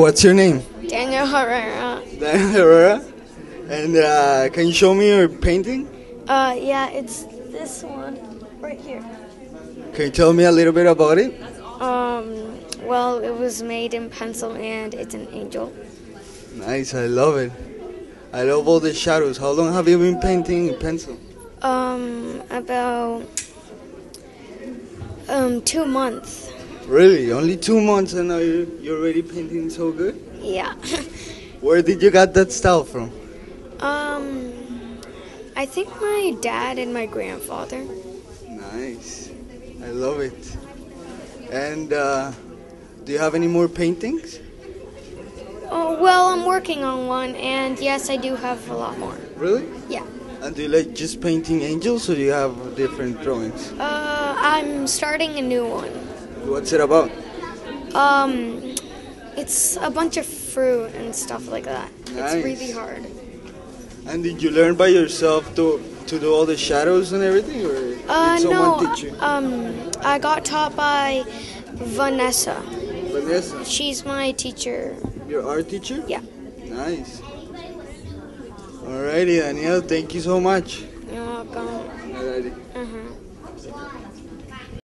What's your name? Daniel Herrera. Daniel Herrera. And uh, can you show me your painting? Uh, yeah, it's this one right here. Can you tell me a little bit about it? Um, well, it was made in pencil and it's an angel. Nice, I love it. I love all the shadows. How long have you been painting in pencil? Um, about um two months. Really? Only two months and now you're, you're already painting so good? Yeah. Where did you get that style from? um, I think my dad and my grandfather. Nice. I love it. And uh, do you have any more paintings? Oh, well, I'm working on one, and yes, I do have a lot more. Really? Yeah. And do you like just painting angels or do you have different drawings? Uh, I'm starting a new one. What's it about? Um, it's a bunch of fruit and stuff like that. Nice. It's really hard. And did you learn by yourself to to do all the shadows and everything, or Uh, did someone no, teach you? um, I got taught by Vanessa. Vanessa, She's my teacher. your art teacher? Yeah. Nice. Alrighty, Daniel. Thank you so much. You're welcome. Alrighty. Uh-huh.